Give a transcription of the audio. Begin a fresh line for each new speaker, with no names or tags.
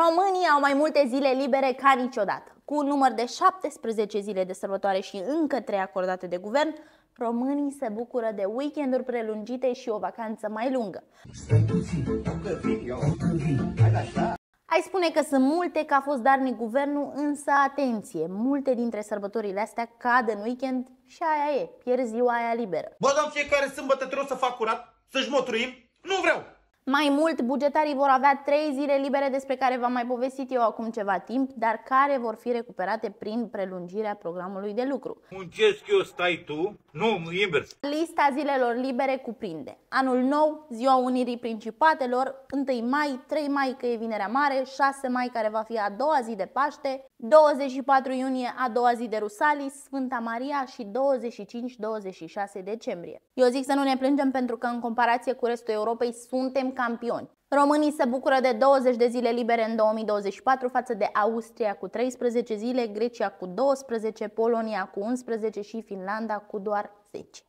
Românii au mai multe zile libere ca niciodată. Cu un număr de 17 zile de sărbătoare și încă 3 acordate de guvern, românii se bucură de weekenduri prelungite și o vacanță mai lungă. Ai spune că sunt multe, că a fost darnic guvernul, însă atenție, multe dintre sărbătorile astea cad în weekend și aia e, pierzi ziua aia liberă.
Bă, dar fiecare sâmbătă trebuie să fac curat, să-și motruim? Nu vreau!
Mai mult, bugetarii vor avea 3 zile libere despre care v-am mai povestit eu acum ceva timp, dar care vor fi recuperate prin prelungirea programului de lucru.
Muncesc eu, stai tu? Nu, invers.
Lista zilelor libere cuprinde Anul Nou, Ziua Unirii Principatelor, 1 mai, 3 mai că e Vinerea Mare, 6 mai care va fi a doua zi de Paște, 24 iunie a doua zi de Rusalis, Sfânta Maria și 25-26 decembrie. Eu zic să nu ne plângem pentru că în comparație cu restul Europei suntem campioni. Românii se bucură de 20 de zile libere în 2024 față de Austria cu 13 zile, Grecia cu 12, Polonia cu 11 și Finlanda cu doar 10.